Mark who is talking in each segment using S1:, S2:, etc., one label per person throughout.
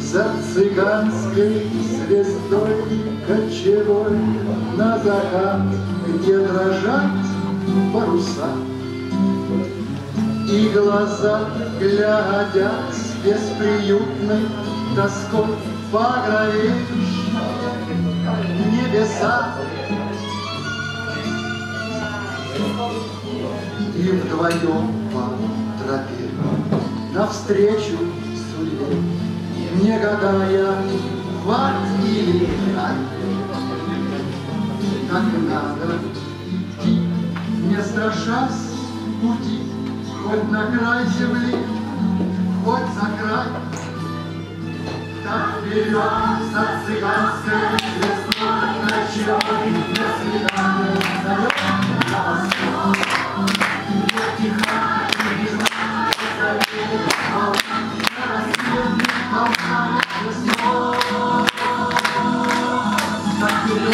S1: За цыганской звездой кочевой На закат, где дрожат паруса. И глаза, глядя с бесприютной тоской Погровеющие небеса И вдвоем по тропе Навстречу Не гадая в ад или рай Как надо? Идти, не страшась пути Хоть на край земли, хоть за край. Так вперед за цыганской звездой Ночевой для свидания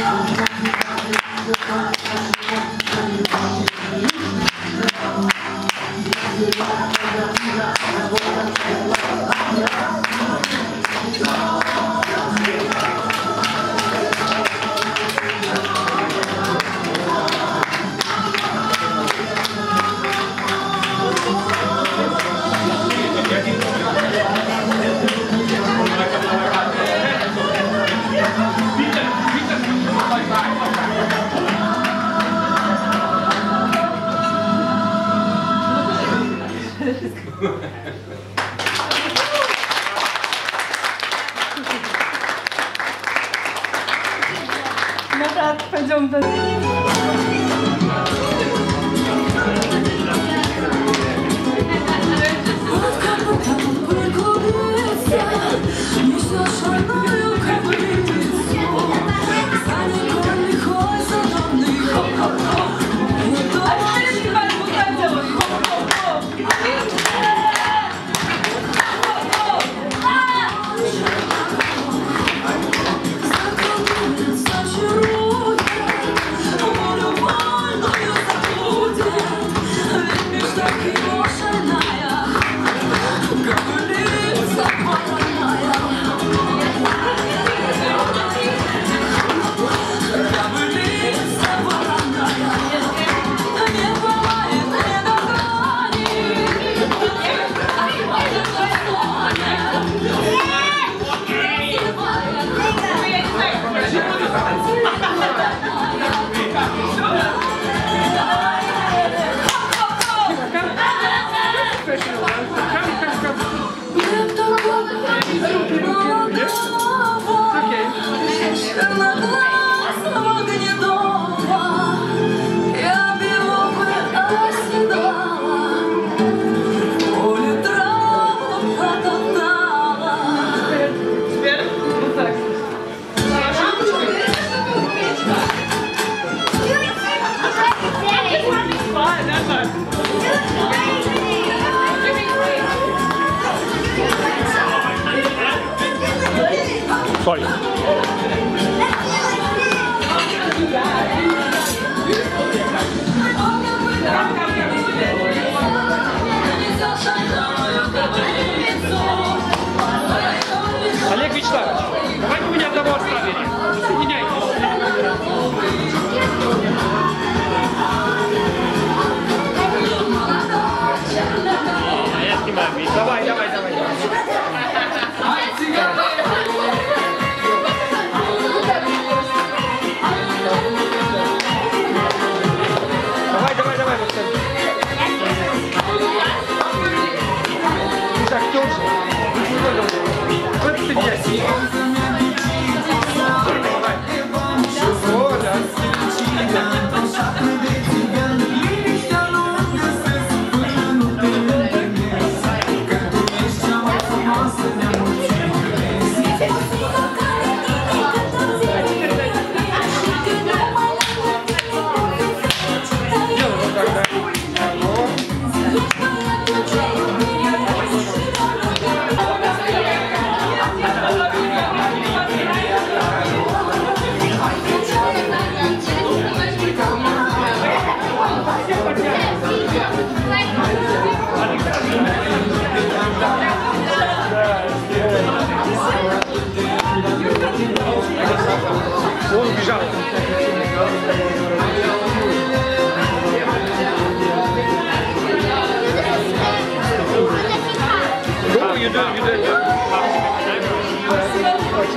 S2: Yeah.
S3: Sorry. Олег Вячеславович,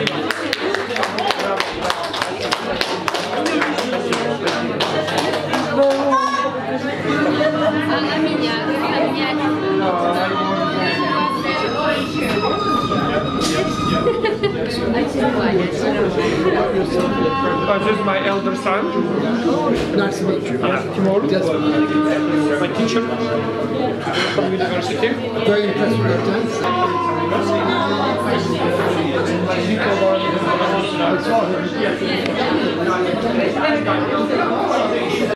S3: Oh, this is my elder son.
S1: Nice to meet you.
S3: Uh, yes, Timur. Yes. My teacher from university.
S1: Very impressed with your dance. なるほど。